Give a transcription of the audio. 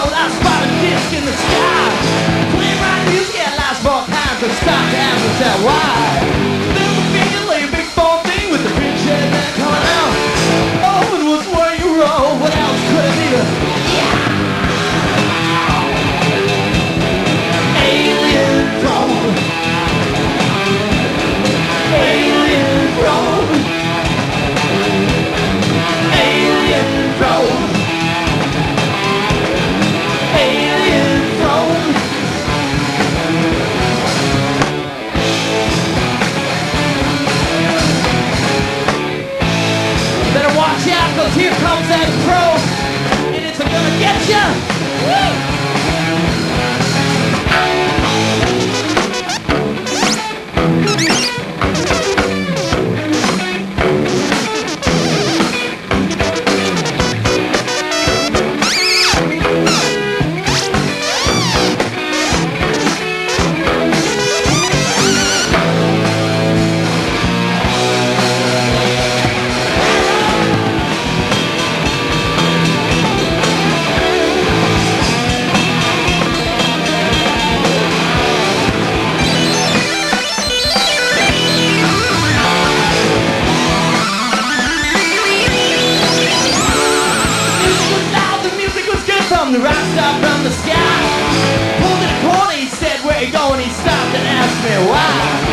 I out a disc in the sky. Yeah! star from the sky. Pulled in a corner, he said, where you going? He stopped and asked me why.